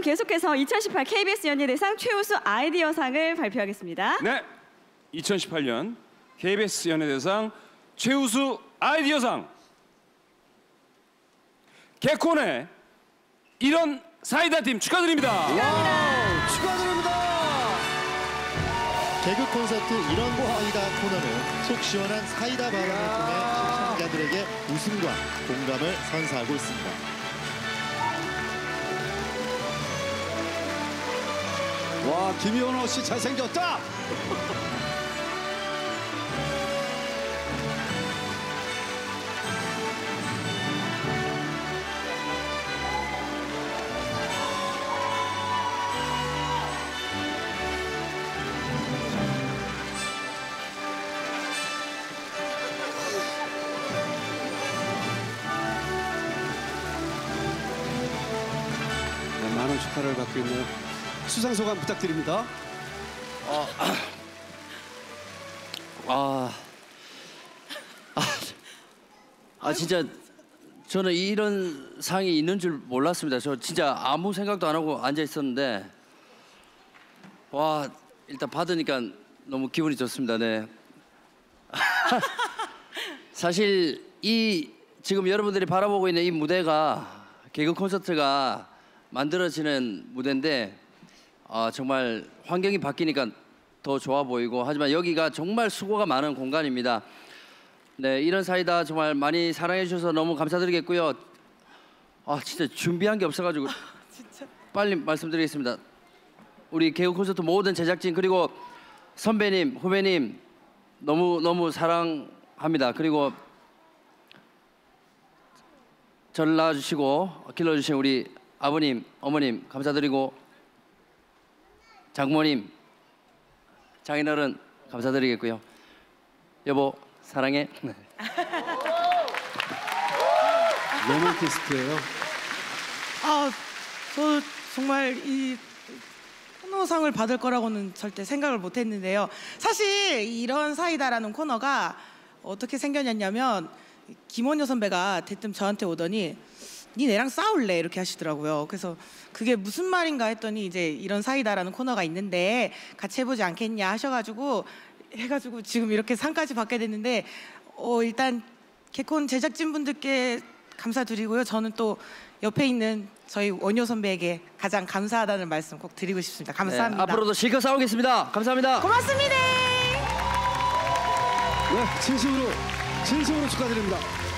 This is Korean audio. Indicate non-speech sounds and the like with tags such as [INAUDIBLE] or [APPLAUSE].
그럼 계속해서 2018 KBS 연예대상 최우수 아이디어상을 발표하겠습니다. 네, 2018년 KBS 연예대상 최우수 아이디어상 개콘의 이런 사이다 팀 축하드립니다. 와우, 축하드립니다. 개그 콘서트 이런 사이다 코너는 속 시원한 사이다 발언을 통해 시청자들에게 웃음과 공감을 선사하고 있습니다. 와 김현호 씨 잘생겼다. 네, 많은 축하를 받고 있네요. 수상 소감 부탁드립니다. 아, 아, 아 진짜 저는 이런 상이 있는 줄 몰랐습니다. 저 진짜 아무 생각도 안 하고 앉아 있었는데 와 일단 받으니까 너무 기분이 좋습니다. 네. [LAUGHS] 사실 이 지금 여러분들이 바라보고 있는 이 무대가 개그 콘서트가 만들어지는 무대인데 아, 정말 환경이 바뀌니까 더 좋아 보이고 하지만 여기가 정말 수고가 많은 공간입니다. 네, 이런 사이다 정말 많이 사랑해 주셔서 너무 감사드리겠고요. 아, 진짜 준비한 게 없어가지고 [LAUGHS] 빨리 말씀드리겠습니다. 우리 개그 콘서트 모든 제작진 그리고 선배님, 후배님 너무 너무 사랑합니다. 그리고 저를 낳아주시고 길러주신 우리 아버님, 어머님 감사드리고 장모님, 장인어른 감사드리겠고요. 여보 사랑해. [LAUGHS] 로맨티스트예요. 아, 저 정말 이 코너상을 받을 거라고는 절대 생각을 못 했는데요. 사실 이런 사이다라는 코너가 어떻게 생겨났냐면 김원효 선배가 대뜸 저한테 오더니 니 내랑 싸울래 이렇게 하시더라고요. 그래서 그게 무슨 말인가 했더니 이제 이런 사이다라는 코너가 있는데 같이 해보지 않겠냐 하셔가지고 해가지고 지금 이렇게 상까지 받게 됐는데 어, 일단 개콘 제작진 분들께 감사드리고요. 저는 또 옆에 있는 저희 원효 선배에게 가장 감사하다는 말씀 꼭 드리고 싶습니다. 네, 감사합니다. 앞으로도 실컷 싸우겠습니다. 감사합니다. 고맙습니다. 네, 진심으로 진심으로 축하드립니다.